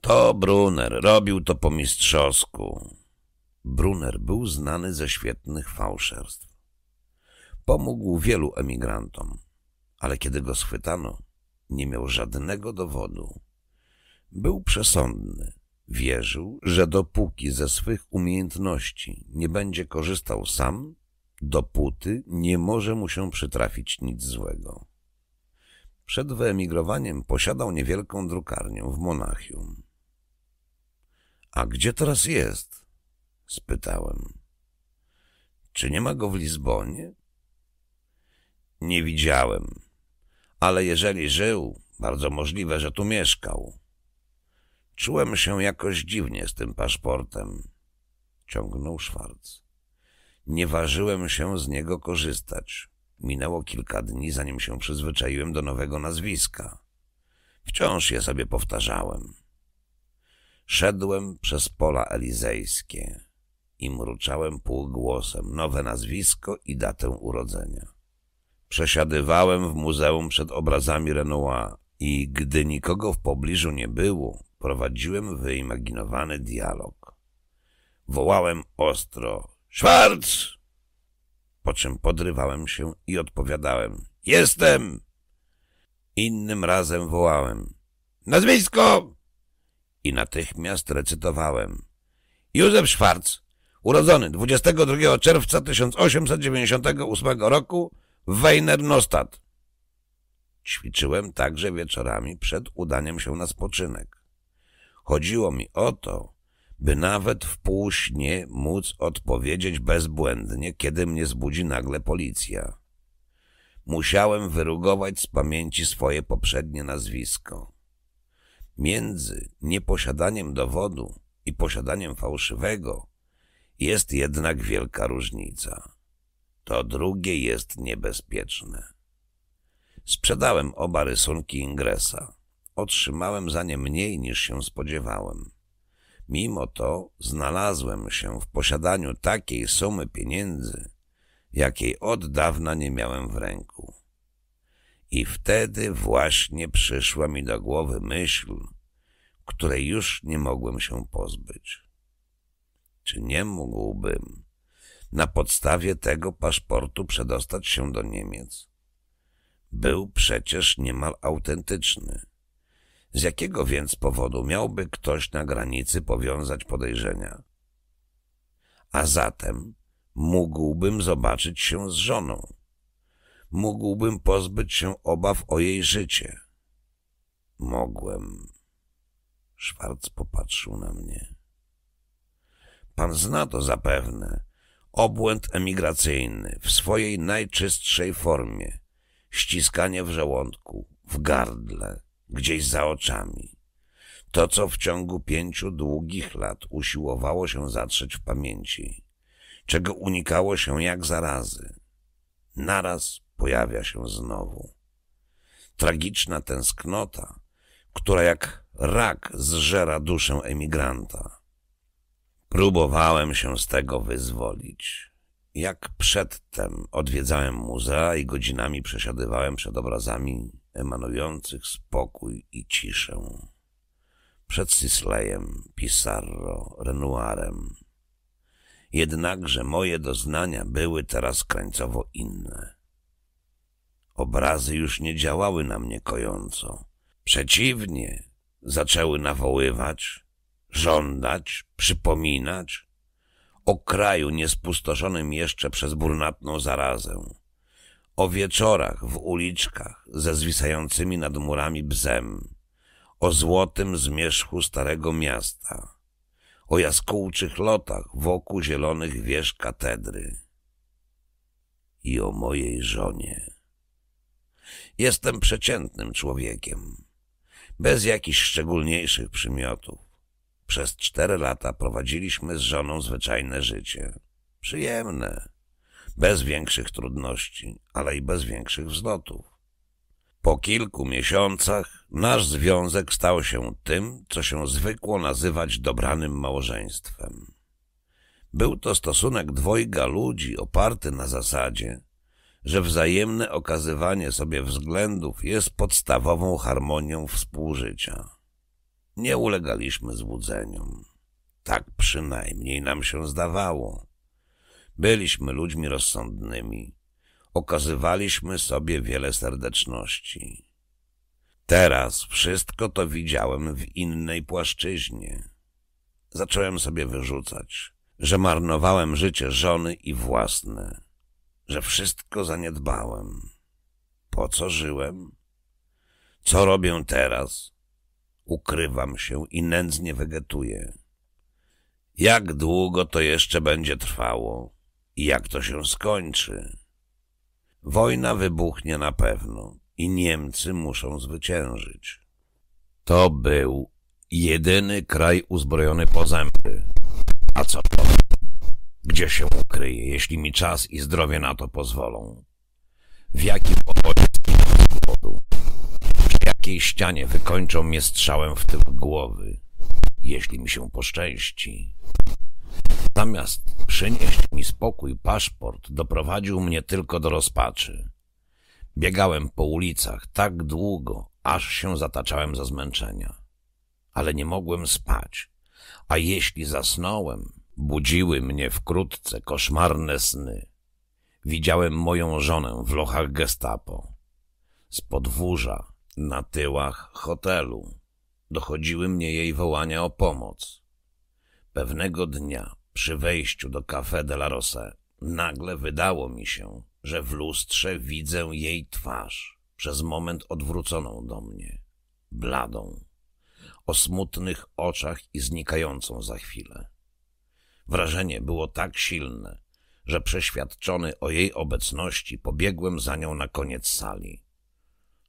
To Brunner. Robił to po mistrzowsku. Brunner był znany ze świetnych fałszerstw. Pomógł wielu emigrantom, ale kiedy go schwytano, nie miał żadnego dowodu. Był przesądny. Wierzył, że dopóki ze swych umiejętności nie będzie korzystał sam, dopóty nie może mu się przytrafić nic złego. Przed wyemigrowaniem posiadał niewielką drukarnię w Monachium. — A gdzie teraz jest? — spytałem. — Czy nie ma go w Lizbonie? — Nie widziałem, ale jeżeli żył, bardzo możliwe, że tu mieszkał. Czułem się jakoś dziwnie z tym paszportem. Ciągnął Szwarc. Nie ważyłem się z niego korzystać. Minęło kilka dni, zanim się przyzwyczaiłem do nowego nazwiska. Wciąż je sobie powtarzałem. Szedłem przez pola elizejskie i mruczałem półgłosem nowe nazwisko i datę urodzenia. Przesiadywałem w muzeum przed obrazami Renoir i gdy nikogo w pobliżu nie było, prowadziłem wyimaginowany dialog. Wołałem ostro — Szwarc! Po czym podrywałem się i odpowiadałem — Jestem! Innym razem wołałem — Nazwisko! I natychmiast recytowałem — Józef Szwarc, urodzony 22 czerwca 1898 roku w Weinernostat. Ćwiczyłem także wieczorami przed udaniem się na spoczynek. Chodziło mi o to, by nawet w półśnie móc odpowiedzieć bezbłędnie, kiedy mnie zbudzi nagle policja. Musiałem wyrugować z pamięci swoje poprzednie nazwisko. Między nieposiadaniem dowodu i posiadaniem fałszywego jest jednak wielka różnica. To drugie jest niebezpieczne. Sprzedałem oba rysunki Ingresa. Otrzymałem za nie mniej niż się spodziewałem. Mimo to znalazłem się w posiadaniu takiej sumy pieniędzy, jakiej od dawna nie miałem w ręku. I wtedy właśnie przyszła mi do głowy myśl, której już nie mogłem się pozbyć. Czy nie mógłbym na podstawie tego paszportu przedostać się do Niemiec? Był przecież niemal autentyczny. Z jakiego więc powodu miałby ktoś na granicy powiązać podejrzenia? A zatem mógłbym zobaczyć się z żoną. Mógłbym pozbyć się obaw o jej życie. Mogłem. Szwarc popatrzył na mnie. Pan zna to zapewne. Obłęd emigracyjny w swojej najczystszej formie. Ściskanie w żołądku, w gardle, gdzieś za oczami. To, co w ciągu pięciu długich lat usiłowało się zatrzeć w pamięci, czego unikało się jak zarazy, naraz pojawia się znowu. Tragiczna tęsknota, która jak rak zżera duszę emigranta. Próbowałem się z tego wyzwolić. Jak przedtem odwiedzałem muzea i godzinami przesiadywałem przed obrazami emanujących spokój i ciszę. Przed Sisleyem, Pissarro, Renoirem. Jednakże moje doznania były teraz krańcowo inne. Obrazy już nie działały na mnie kojąco. Przeciwnie, zaczęły nawoływać, żądać, przypominać o kraju niespustoszonym jeszcze przez brunatną zarazę, o wieczorach w uliczkach ze zwisającymi nad murami bzem, o złotym zmierzchu starego miasta, o jaskółczych lotach wokół zielonych wież katedry i o mojej żonie. Jestem przeciętnym człowiekiem, bez jakichś szczególniejszych przymiotów. Przez cztery lata prowadziliśmy z żoną zwyczajne życie. Przyjemne, bez większych trudności, ale i bez większych wzlotów. Po kilku miesiącach nasz związek stał się tym, co się zwykło nazywać dobranym małżeństwem. Był to stosunek dwojga ludzi oparty na zasadzie, że wzajemne okazywanie sobie względów jest podstawową harmonią współżycia. Nie ulegaliśmy złudzeniom. Tak przynajmniej nam się zdawało. Byliśmy ludźmi rozsądnymi. Okazywaliśmy sobie wiele serdeczności. Teraz wszystko to widziałem w innej płaszczyźnie. Zacząłem sobie wyrzucać, że marnowałem życie żony i własne, że wszystko zaniedbałem. Po co żyłem? Co robię teraz? Ukrywam się i nędznie wegetuję. Jak długo to jeszcze będzie trwało i jak to się skończy? Wojna wybuchnie na pewno i Niemcy muszą zwyciężyć. To był jedyny kraj uzbrojony po zęby. A co to? Gdzie się ukryje, jeśli mi czas i zdrowie na to pozwolą? W jakim obozie z głodu? Przy jakiej ścianie wykończą mnie strzałem w tył głowy, jeśli mi się poszczęści? Zamiast przynieść mi spokój paszport, doprowadził mnie tylko do rozpaczy. Biegałem po ulicach tak długo, aż się zataczałem ze zmęczenia. Ale nie mogłem spać, a jeśli zasnąłem, budziły mnie wkrótce koszmarne sny. Widziałem moją żonę w lochach gestapo. Z podwórza, na tyłach hotelu, dochodziły mnie jej wołania o pomoc. Pewnego dnia, przy wejściu do Café de la Rose, nagle wydało mi się, że w lustrze widzę jej twarz, przez moment odwróconą do mnie, bladą, o smutnych oczach i znikającą za chwilę. Wrażenie było tak silne, że przeświadczony o jej obecności pobiegłem za nią na koniec sali.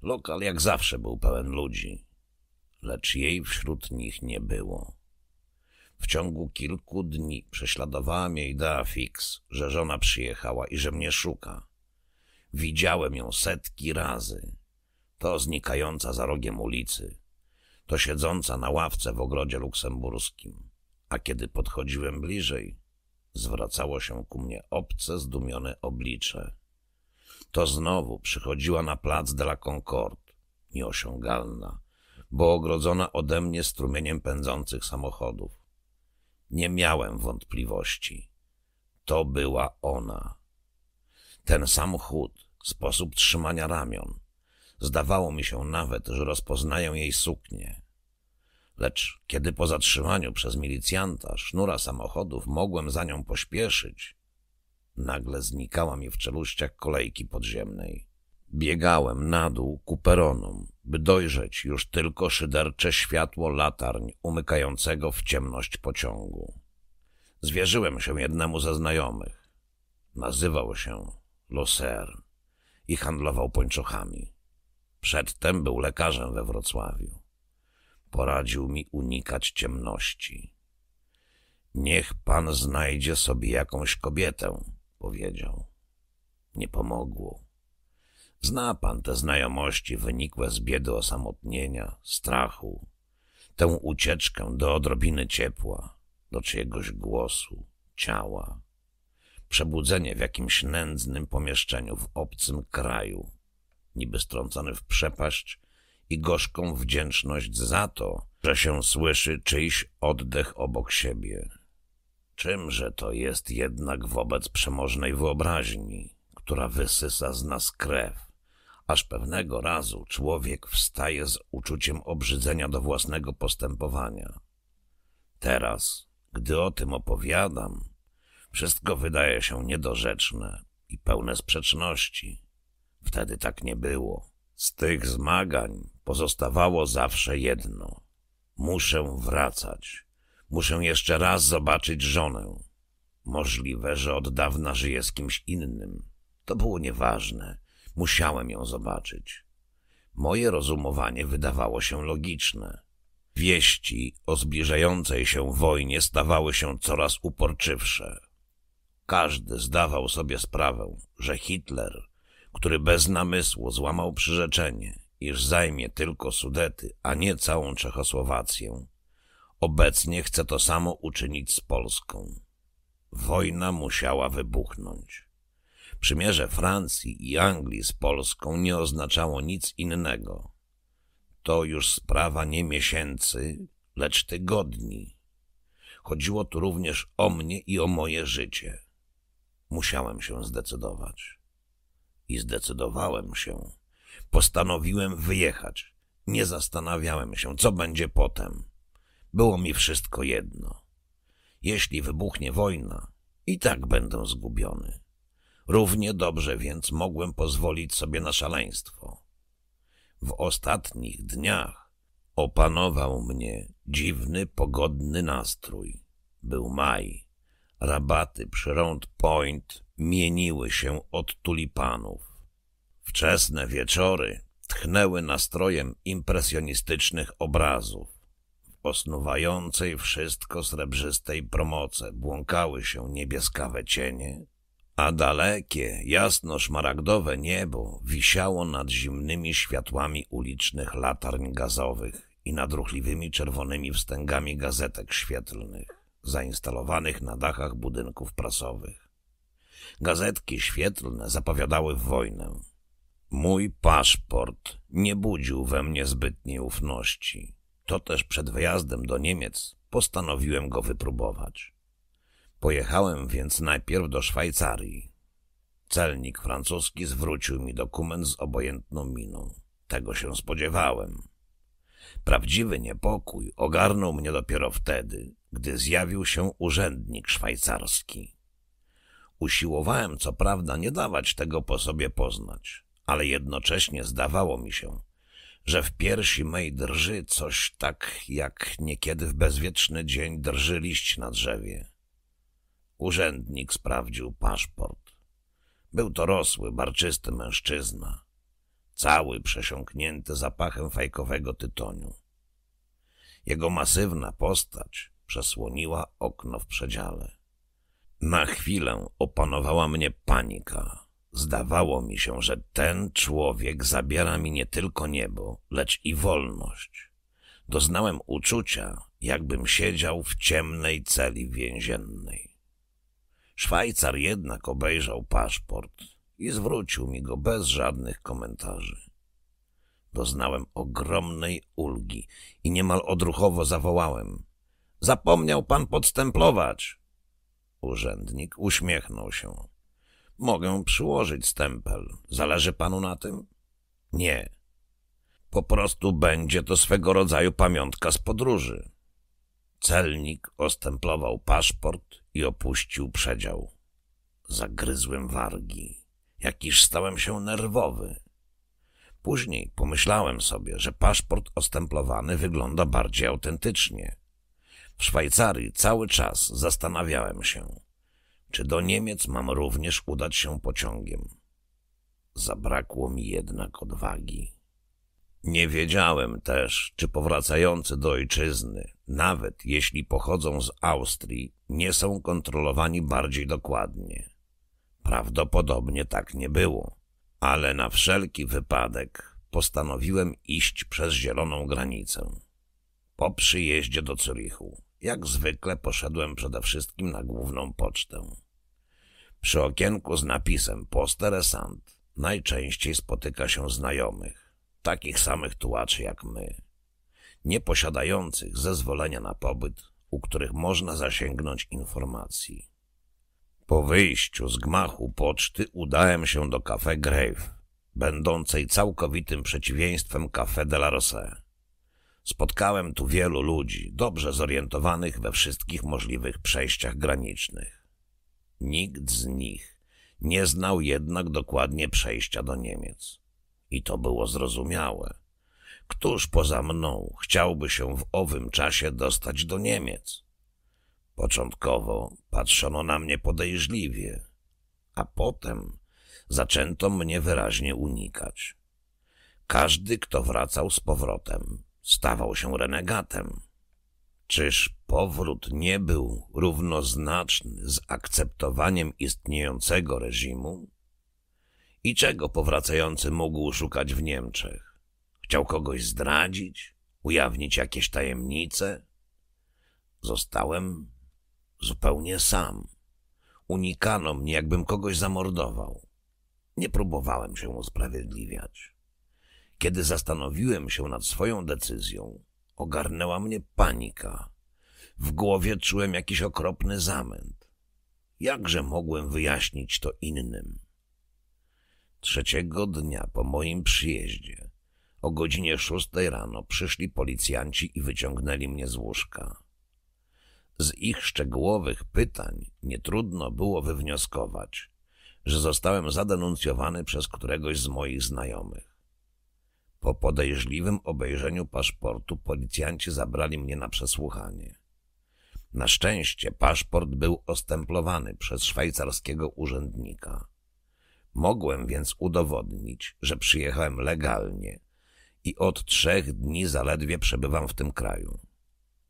Lokal jak zawsze był pełen ludzi, lecz jej wśród nich nie było. W ciągu kilku dni prześladowała mnie idea fix, że żona przyjechała i że mnie szuka. Widziałem ją setki razy. To znikająca za rogiem ulicy, to siedząca na ławce w ogrodzie luksemburskim. A kiedy podchodziłem bliżej, zwracało się ku mnie obce, zdumione oblicze. To znowu przychodziła na plac de la Concorde, nieosiągalna, bo ogrodzona ode mnie strumieniem pędzących samochodów. Nie miałem wątpliwości. To była ona. Ten sam chód, sposób trzymania ramion. Zdawało mi się nawet, że rozpoznaję jej suknię. Lecz kiedy po zatrzymaniu przez milicjanta sznura samochodów mogłem za nią pośpieszyć, nagle znikała mi w czeluściach kolejki podziemnej. Biegałem na dół ku peronom, by dojrzeć już tylko szydercze światło latarń umykającego w ciemność pociągu. Zwierzyłem się jednemu ze znajomych. Nazywał się Loser i handlował pończochami. Przedtem był lekarzem we Wrocławiu. poradził mi unikać ciemności. Niech pan znajdzie sobie jakąś kobietę, powiedział. Nie pomogło. Zna pan te znajomości wynikłe z biedy osamotnienia, strachu, tę ucieczkę do odrobiny ciepła, do czyjegoś głosu, ciała, przebudzenie w jakimś nędznym pomieszczeniu w obcym kraju, niby strącony w przepaść i gorzką wdzięczność za to, że się słyszy czyjś oddech obok siebie. Czymże to jest jednak wobec przemożnej wyobraźni, która wysysa z nas krew, aż pewnego razu człowiek wstaje z uczuciem obrzydzenia do własnego postępowania. Teraz, gdy o tym opowiadam, wszystko wydaje się niedorzeczne i pełne sprzeczności. Wtedy tak nie było. Z tych zmagań pozostawało zawsze jedno. Muszę wracać. Muszę jeszcze raz zobaczyć żonę. Możliwe, że od dawna żyję z kimś innym. To było nieważne. Musiałem ją zobaczyć. Moje rozumowanie wydawało się logiczne. Wieści o zbliżającej się wojnie stawały się coraz uporczywsze. Każdy zdawał sobie sprawę, że Hitler, który bez namysłu złamał przyrzeczenie, iż zajmie tylko Sudety, a nie całą Czechosłowację, obecnie chce to samo uczynić z Polską. Wojna musiała wybuchnąć. Przymierze Francji i Anglii z Polską nie oznaczało nic innego. To już sprawa nie miesięcy, lecz tygodni. Chodziło tu również o mnie i o moje życie. Musiałem się zdecydować. I zdecydowałem się. Postanowiłem wyjechać. Nie zastanawiałem się, co będzie potem. Było mi wszystko jedno. Jeśli wybuchnie wojna, i tak będę zgubiony. Równie dobrze więc mogłem pozwolić sobie na szaleństwo. W ostatnich dniach opanował mnie dziwny, pogodny nastrój. Był maj. Rabaty przy Round Point mieniły się od tulipanów. Wczesne wieczory tchnęły nastrojem impresjonistycznych obrazów. W osnuwającej wszystko srebrzystej promoce błąkały się niebieskawe cienie, a dalekie, jasno-szmaragdowe niebo wisiało nad zimnymi światłami ulicznych latarń gazowych i nad ruchliwymi czerwonymi wstęgami gazetek świetlnych, zainstalowanych na dachach budynków prasowych. Gazetki świetlne zapowiadały wojnę. Mój paszport nie budził we mnie zbytniej ufności. To też przed wyjazdem do Niemiec postanowiłem go wypróbować. Pojechałem więc najpierw do Szwajcarii. Celnik francuski zwrócił mi dokument z obojętną miną. Tego się spodziewałem. Prawdziwy niepokój ogarnął mnie dopiero wtedy, gdy zjawił się urzędnik szwajcarski. Usiłowałem co prawda nie dawać tego po sobie poznać, ale jednocześnie zdawało mi się, że w piersi mej drży coś tak, jak niekiedy w bezwieczny dzień drży liść na drzewie. Urzędnik sprawdził paszport. Był to rosły, barczysty mężczyzna, cały przesiąknięty zapachem fajkowego tytoniu. Jego masywna postać przesłoniła okno w przedziale. Na chwilę opanowała mnie panika. Zdawało mi się, że ten człowiek zabiera mi nie tylko niebo, lecz i wolność. Doznałem uczucia, jakbym siedział w ciemnej celi więziennej. Szwajcar jednak obejrzał paszport i zwrócił mi go bez żadnych komentarzy. Doznałem ogromnej ulgi i niemal odruchowo zawołałem. Zapomniał pan podstemplować. Urzędnik uśmiechnął się. Mogę przyłożyć stempel. Zależy panu na tym? Nie. Po prostu będzie to swego rodzaju pamiątka z podróży. Celnik ostemplował paszport i opuścił przedział. Zagryzłem wargi. Jakiż stałem się nerwowy. Później pomyślałem sobie, że paszport ostemplowany wygląda bardziej autentycznie. W Szwajcarii cały czas zastanawiałem się, czy do Niemiec mam również udać się pociągiem. Zabrakło mi jednak odwagi. Nie wiedziałem też, czy powracający do ojczyzny, nawet jeśli pochodzą z Austrii, nie są kontrolowani bardziej dokładnie. Prawdopodobnie tak nie było, ale na wszelki wypadek postanowiłem iść przez zieloną granicę. Po przyjeździe do Zurichu, jak zwykle poszedłem przede wszystkim na główną pocztę. Przy okienku z napisem Posteresant najczęściej spotyka się znajomych, takich samych tułaczy jak my, nieposiadających zezwolenia na pobyt, u których można zasięgnąć informacji. Po wyjściu z gmachu poczty udałem się do Café Grave, będącej całkowitym przeciwieństwem Café de la Rose. Spotkałem tu wielu ludzi, dobrze zorientowanych we wszystkich możliwych przejściach granicznych. Nikt z nich nie znał jednak dokładnie przejścia do Niemiec. I to było zrozumiałe. Któż poza mną chciałby się w owym czasie dostać do Niemiec? Początkowo patrzono na mnie podejrzliwie, a potem zaczęto mnie wyraźnie unikać. Każdy, kto wracał z powrotem, stawał się renegatem. Czyż powrót nie był równoznaczny z akceptowaniem istniejącego reżimu? I czego powracający mógł szukać w Niemczech? Chciał kogoś zdradzić? Ujawnić jakieś tajemnice? Zostałem zupełnie sam. Unikano mnie, jakbym kogoś zamordował. Nie próbowałem się usprawiedliwiać. Kiedy zastanowiłem się nad swoją decyzją, ogarnęła mnie panika. W głowie czułem jakiś okropny zamęt. Jakże mogłem wyjaśnić to innym? Trzeciego dnia po moim przyjeździe, o godzinie szóstej rano, przyszli policjanci i wyciągnęli mnie z łóżka. Z ich szczegółowych pytań nie trudno było wywnioskować, że zostałem zadenuncjowany przez któregoś z moich znajomych. Po podejrzliwym obejrzeniu paszportu policjanci zabrali mnie na przesłuchanie. Na szczęście paszport był ostemplowany przez szwajcarskiego urzędnika. Mogłem więc udowodnić, że przyjechałem legalnie i od trzech dni zaledwie przebywam w tym kraju.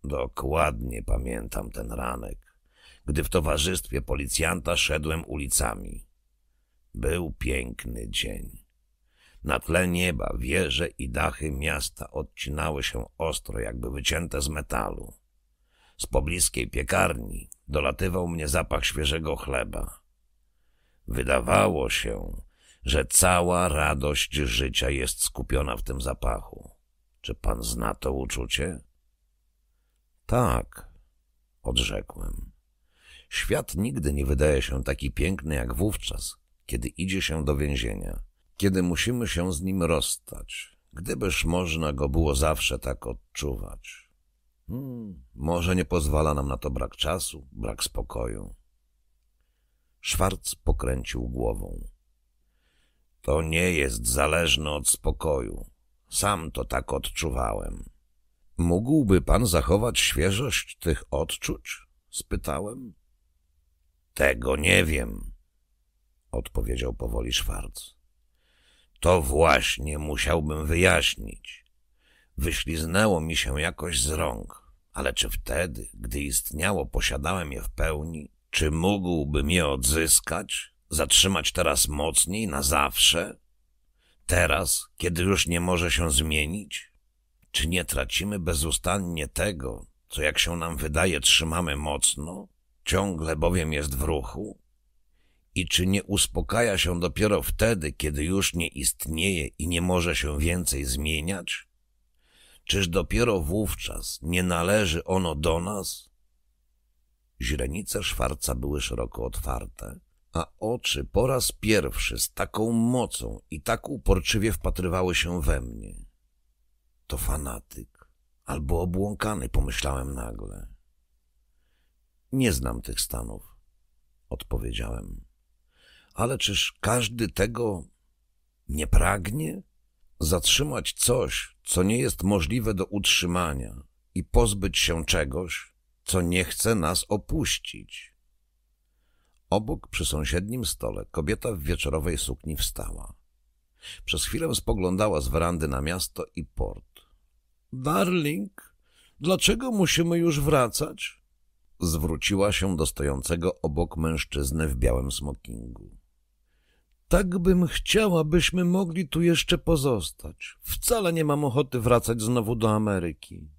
Dokładnie pamiętam ten ranek, gdy w towarzystwie policjanta szedłem ulicami. Był piękny dzień. Na tle nieba wieże i dachy miasta odcinały się ostro, jakby wycięte z metalu. Z pobliskiej piekarni dolatywał mnie zapach świeżego chleba. Wydawało się, że cała radość życia jest skupiona w tym zapachu. Czy pan zna to uczucie? Tak, odrzekłem. Świat nigdy nie wydaje się taki piękny jak wówczas, kiedy idzie się do więzienia, kiedy musimy się z nim rozstać, gdybyż można go było zawsze tak odczuwać. Hmm, może nie pozwala nam na to brak czasu, brak spokoju. Szwarc pokręcił głową. To nie jest zależne od spokoju. Sam to tak odczuwałem. Mógłby pan zachować świeżość tych odczuć? spytałem. Tego nie wiem, odpowiedział powoli Szwarc. To właśnie musiałbym wyjaśnić. Wyśliznęło mi się jakoś z rąk, ale czy wtedy, gdy istniało, posiadałem je w pełni? Czy mógłbym je odzyskać? Zatrzymać teraz mocniej, na zawsze? Teraz, kiedy już nie może się zmienić? Czy nie tracimy bezustannie tego, co jak się nam wydaje trzymamy mocno, ciągle bowiem jest w ruchu? I czy nie uspokaja się dopiero wtedy, kiedy już nie istnieje i nie może się więcej zmieniać? Czyż dopiero wówczas nie należy ono do nas? Źrenice Szwarca były szeroko otwarte, a oczy po raz pierwszy z taką mocą i tak uporczywie wpatrywały się we mnie. To fanatyk albo obłąkany, pomyślałem nagle. Nie znam tych stanów, odpowiedziałem. Ale czyż każdy tego nie pragnie? Zatrzymać coś, co nie jest możliwe do utrzymania i pozbyć się czegoś, co nie chce nas opuścić. Obok przy sąsiednim stole kobieta w wieczorowej sukni wstała. Przez chwilę spoglądała z werandy na miasto i port. Darling, dlaczego musimy już wracać? Zwróciła się do stojącego obok mężczyzny w białym smokingu. Tak bym chciała, byśmy mogli tu jeszcze pozostać. Wcale nie mam ochoty wracać znowu do Ameryki.